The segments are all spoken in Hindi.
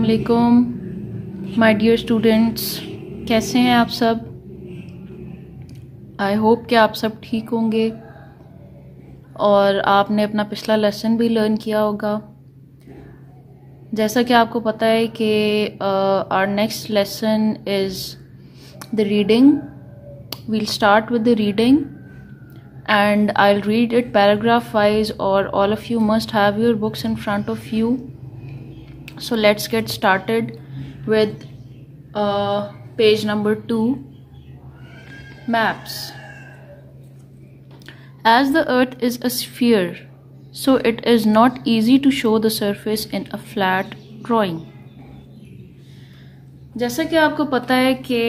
अस्सलाम माय डियर स्टूडेंट्स कैसे हैं आप सब? आई होप कि आप सब ठीक होंगे और आपने अपना पिछला लेसन भी लर्न किया होगा। जैसा कि आपको पता है कि are next lesson is the reading will start with the reading and I'll read it paragraph wise or all of you must have your books in front of you. So let's get started with uh, page number 2 maps as the earth is a sphere so it is not easy to show the surface in a flat drawing जैसा कि आपको पता है कि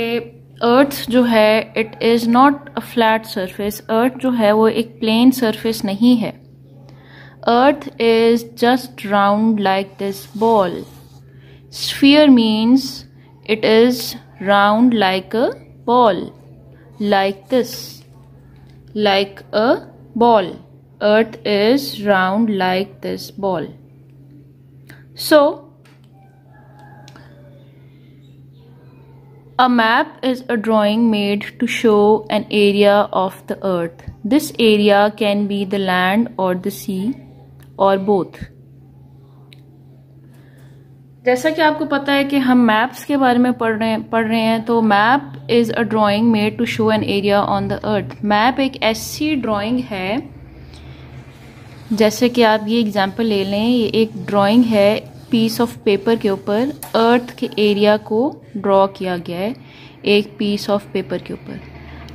अर्थ जो है it is not a flat surface earth जो है वो एक प्लेन सरफेस नहीं है Earth is just round like this ball. Sphere means it is round like a ball. Like this. Like a ball. Earth is round like this ball. So, A map is a drawing made to show an area of the earth. This area can be the land or the sea. Or both जैसा कि आपको पता है कि हम मैप्स के बारे में पढ़ रहे पढ़ रहे हैं तो map is a drawing made to show an area on the earth map एक ऐसी ड्राइंग है, जैसे कि आप ये एग्जांपल ले लें, ये एक ड्राइंग है पीस ऑफ़ पेपर के ऊपर अर्थ के एरिया को ड्रॉ किया गया है, एक पीस ऑफ़ पेपर के ऊपर.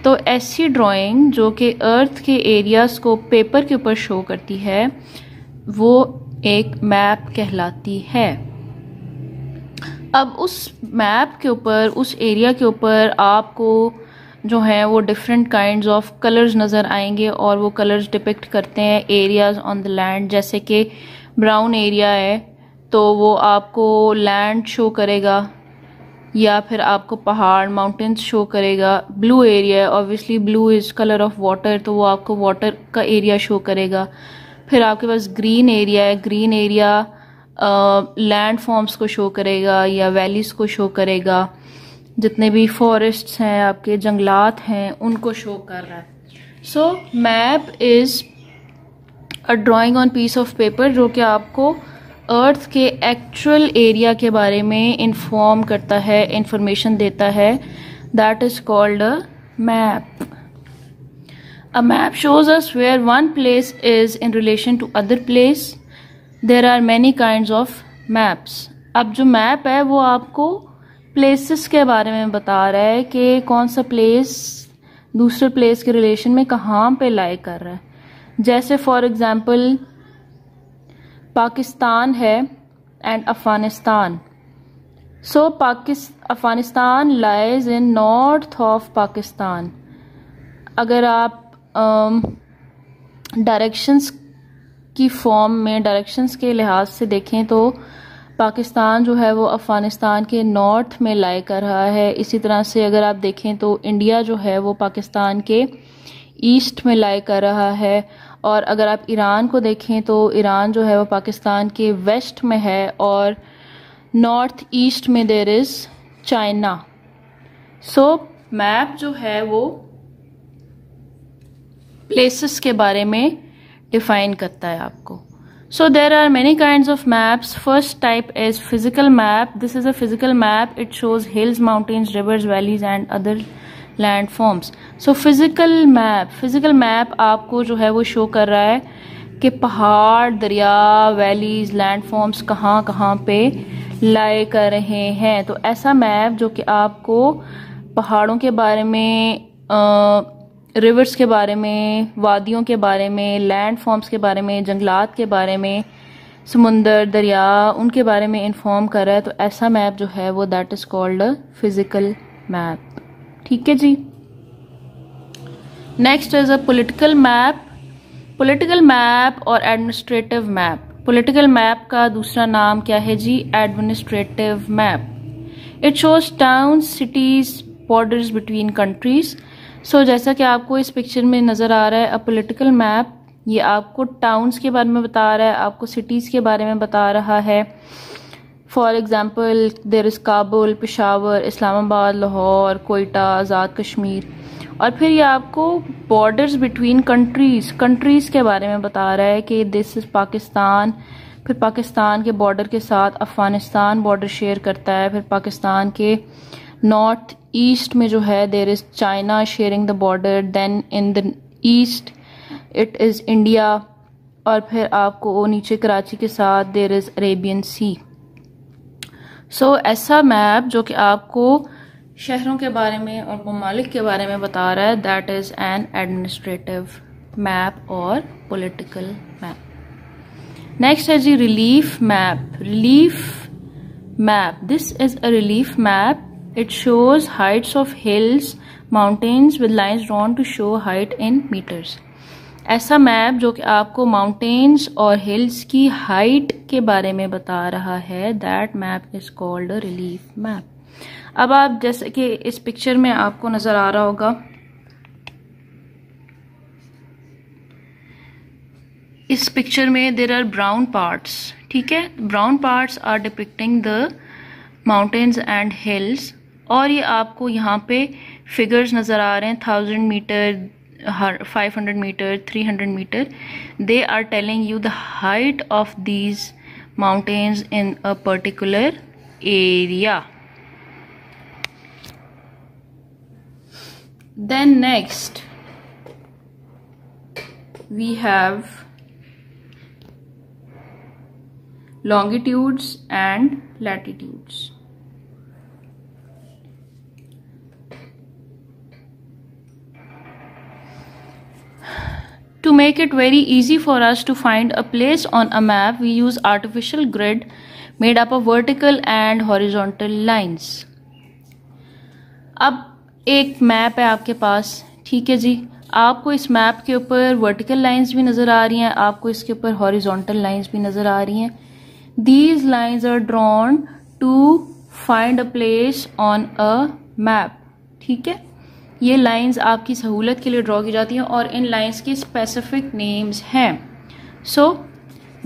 तो ऐसी ड्राइंग जो कि अर्थ के एरियाज़ को पेपर के ऊपर शो करती है वो एक मैप कहलाती है। अब उस मैप के ऊपर, उस एरिया के ऊपर आपको जो है वो डिफरेंट काइंड्स ऑफ़ कलर्स नज़र आएँगे और वो कलर्स डिपिक्ट करते हैं एरियाज़ ऑन द लैंड जैसे कि ब्राउन एरिया है तो वो आपको लैंड शो करेगा या फिर आपको पहाड़ माउंटेन्स शो करेगा। ब्लू एरिया है obviously blue is colour of water तो वो आपको वाटर का एरिया शो करेगा। फिर आपके पास ग्रीन एरिया है ग्रीन एरिया लैंड फॉर्म्स को शो करेगा या वैलीज को शो करेगा। जितने भी फॉरेस्ट्स हैं, आपके जंगलात हैं, उनको शो कर रहा है। So map is a drawing on piece of paper जो कि आपको अर्थ के एक्चुअल एरिया के बारे में इंफॉर्म करता है इंफॉर्मेशन देता है। That is called a map a map shows us where one place is in relation to other place there are many kind of maps अब जो मैप है, वो आपको प्लेसेस के बारे में बता रहा है कि कौन सा प्लेस दूसरे प्लेस के रिलेशन में कहाँ पे लाई कर रहा है। जैसे फॉर एग्ज़ाम्पल पाकिस्तान है and Afghanistan. So पाकिस, Afghanistan lies in north of Pakistan. अगर आप डायरेक्शंस um, की फॉर्म में डायरेक्शंस के लिहाज से देखें तो पाकिस्तान जो है वो अफ़गानिस्तान के नॉर्थ में लाई कर रहा है। इसी तरह से अगर आप देखें तो इंडिया जो है वो पाकिस्तान के ईस्ट में लाई कर रहा है। और अगर आप ईरान को देखें तो ईरान जो है वो पाकिस्तान के वेस्ट में है और नॉर्थ ईस्ट में there is China so map जो है वो प्लेसेस के बारे में डिफाइन करता है आपको। So there are many kind of maps first type is physical map this is a physical map it shows hills mountains rivers valleys and other land forms so physical map physical map आपको जो है वो शो कर रहा है कि पहाड़, दरिया वैलीज लैंड फॉर्म्स कहाँ कहाँ पे लाए कर रहे हैं। तो ऐसा मैप जो कि आपको पहाड़ों के बारे में रिवर्स के बारे में, वादियों के बारे में लैंड फॉर्म्स के बारे में, जंगलात के बारे में, समुंदर, दरिया, उनके बारे में इन्फॉर्म कर रहा है तो ऐसा मैप जो है वो that is called physical map ठीक है जी? Next is a political map political map और एडमिनिस्ट्रेटिव मैप पॉलिटिकल मैप का दूसरा नाम क्या है जी? Administrative map it shows town cities borders between countries so so, जैसा कि आपको इस पिक्चर में नज़र आ रहा है अ पोलिटिकल मैप ये आपको टाउन्स के बारे में बता रहा है आपको सिटीज़ के बारे में बता रहा है। For example there is Kabul Peshawar Islamabad Lahore Quetta Azad Kashmir और फिर ये आपको बॉर्डर्स बिटवीन कंट्रीज़ कंट्रीज़ के बारे में बता रहा है कि दिस इज़ पाकिस्तान फिर पाकिस्तान के बॉर्डर के साथ अफ़गानिस्तान बॉर्डर शेयर करता है। फिर पाकिस्तान के नॉर्थ ईस्ट में जो है there is China sharing the border then in the east it is India और फिर आपको नीचे कराची के साथ there is Arabian sea so ऐसा मैप जो कि आपको शहरों के बारे में और ममालिक के बारे में बता रहा है that is an administrative map और पॉलिटिकल मैप नेक्स्ट है जी relief map relief map this is a relief map it shows heights of hills mountains with lines drawn to show height in metres ऐसा मैप जो कि आपको माउंटेन्स और हिल्स की हाइट के बारे में बता रहा है that map is called relief map अब आप जैसे कि इस पिक्चर में आपको नज़र आ रहा होगा, इस पिक्चर में देर आर ब्राउन पार्ट्स ठीक है? Brown parts are depicting the mountains and hills और ये आपको यहाँ पे फिगर्स नज़र आ रहे हैं thousand metre five hundred metre three hundred metre they are telling you the height of these mountains in a particular area then next, we have longitudes and latitudes. To make it very easy for us to find a place on a map, we use artificial grid made up of vertical and horizontal lines. अब एक मैप है आपके पास ठीक है जी आपको इस मैप के ऊपर वर्टिकल लाइंस भी नज़र आ रही हैं आपको इसके ऊपर हॉरिजॉन्टल लाइंस भी नज़र आ रही हैं These lines are drawn to find a place on a map. ठीक है ये लाइंस आपकी सहूलत के लिए ड्रॉ की जाती हैं और इन लाइंस के स्पेसिफिक नेम्स हैं। So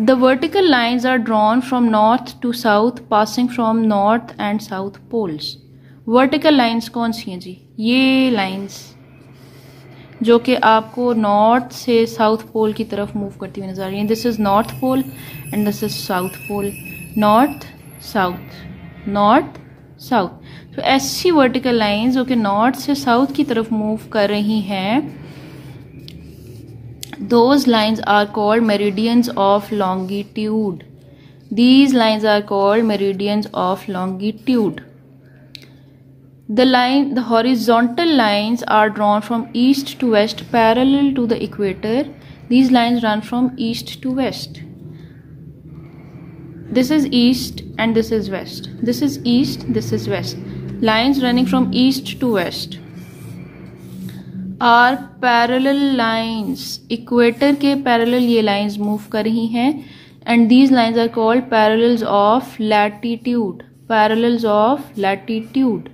the vertical lines are drawn from north to south passing from north and south poles vertical lines कौन सी हैं जी? ये लाइंस जो कि आपको नॉर्थ से साउथ पोल की तरफ़ मूव करती हुई नज़र आ रही है। This is north pole and this is south pole north south north south तो ऐसी वर्टिकल लाइन जो कि नॉर्थ से साउथ की तरफ़ मूव कर रही है those lines are called meridians of longitude these lines are called meridians of longitude the line the horizontal lines are drawn from east to west parallel to the equator these lines run from east to west this is east and this is west this is east this is west lines running from east to west are parallel lines equator के पैरल ये लाइन्स मूव कर रही हैं and these lines are called parallel of latitude parallel of latitude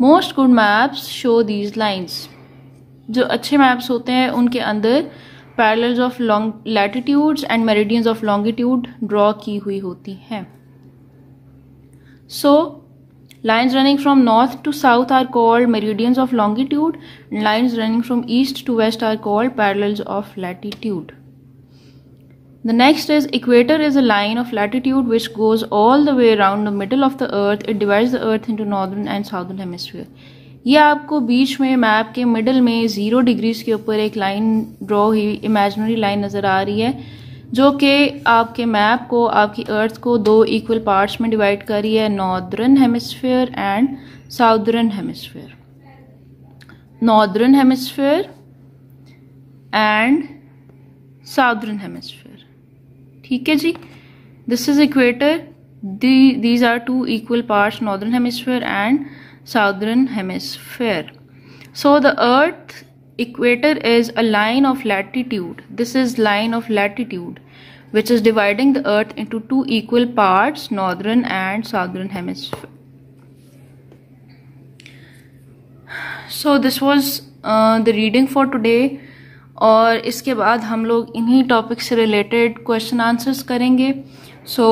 most good maps show these lines जो अच्छे मैप्स होते हैं, उनके अंदर parallels of long latitudes and meridians of longitude draw की हुई होती हैं। So lines running from north to south are called meridians of longitude and lines running from east to west are called parallels of latitude the next is equator is a line of latitude which goes all the way around the middle of the earth it divide the earth into northern and southern hemisphere ये आपको बीच में, मैप के मिडल में ज़ीरो डिग्रीज के ऊपर एक लाइन ड्रॉ हुई इमेजनरी लाइन नज़र आ रही है, जो कि आपके मैप को, आपकी अर्थ को दो इक्वल पार्ट्स में डिवाइड कर रही है northern hemisphere and southern hemisphere northern hemisphere and southern hemisphere ठीक है जी? This is equator these are two equal parts northern hemisphere and southern hemisphere so the earth equator is a line of latitude this is line of latitude which is dividing the earth into two equal parts northern and southern hemisphere so this was uh, the reading for today और इसके बाद हम लोग इन्हीं टॉपिक से रिलेटेड क्वेश्चन आंसर्स करेंगे so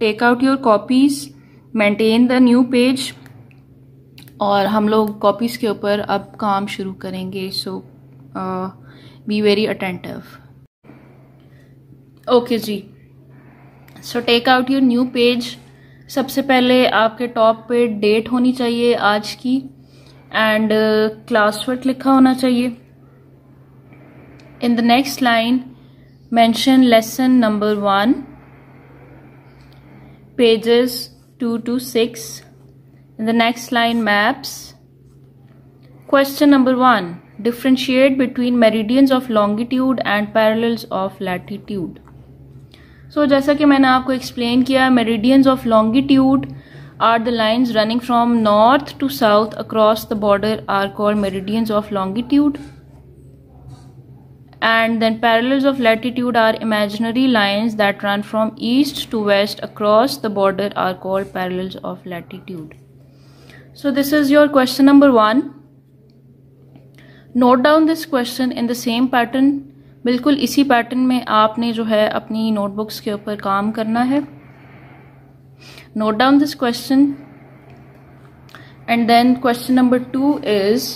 take out your copies maintain the new page और हम लोग कॉपीज़ के ऊपर अब काम शुरू करेंगे so be very attentive okay ji. So take out your new page सबसे पहले आपके टॉप पे डेट होनी चाहिए आज की एंड क्लास वर्क लिखा होना चाहिए. In the next line mention lesson number one pages two to six In the next line maps. Question number 1. Differentiate between meridians of longitude and parallels of latitude. so, जैसा कि मैंने आपको explain किया meridians of longitude are the lines running from north to south across the border are called meridians of longitude. and then parallels of latitude are imaginary lines that run from east to west across the border are called parallels of latitude. So this is your question number 1 note down this question in the same pattern बिल्कुल इसी पैटर्न में आपने जो है अपनी नोटबुक्स के ऊपर काम करना है। Note down this question and then question number two is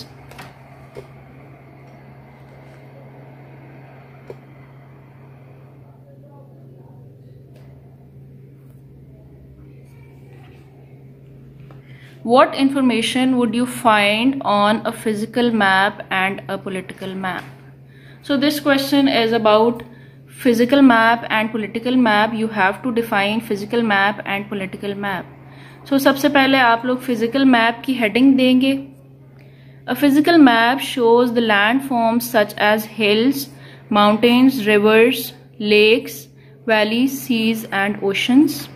what information would you find on a physical map and a political map so this question is about physical map and political map you have to define physical map and political map so सबसे पहले आप लोग physical map की heading देंगे a physical map shows the landforms such as hills mountains rivers lakes valleys seas and oceans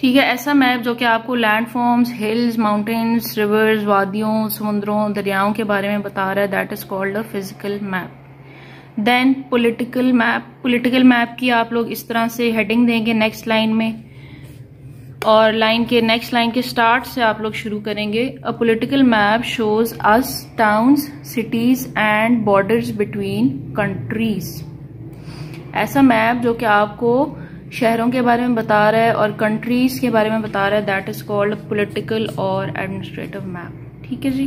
ठीक है, ऐसा मैप जो कि आपको लैंडफॉर्म्स हिल्स माउंटेन्स रिवर्स वादियों, समुद्रों, दरियाओं के बारे में बता रहा है that is called a physical map then political map political map की आप लोग इस तरह से हेडिंग देंगे नेक्स्ट लाइन में और लाइन के नेक्स्ट लाइन के स्टार्ट से आप लोग शुरू करेंगे। A political map shows us towns cities and borders between countries ऐसा मैप जो कि आपको शहरों के बारे में बता रहा है और कंट्रीज़ के बारे में बता रहा है दैट इज़ कॉल्ड पोलिटिकल और एडमिनिस्ट्रेटिव मैप ठीक है जी?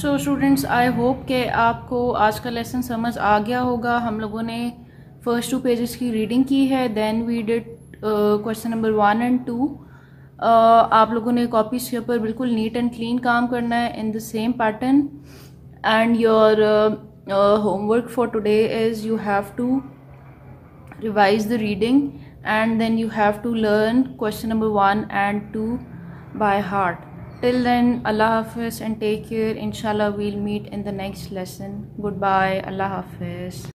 सो स्टूडेंट्स आई होप के आपको आज का लेसन समझ आ गया होगा। हम लोगों ने फ़र्स्ट टू पेजेस की रीडिंग की है then we did question number one and two आप लोगों ने कॉपीज के ऊपर बिल्कुल नीट एंड क्लीन काम करना है in the same pattern and your uh, homework for today is you have to revise the reading and then you have to learn question number 1 and 2 by heart. Till then allah hafiz and take care. Inshallah we'll meet in the next lesson. Goodbye. Allah hafiz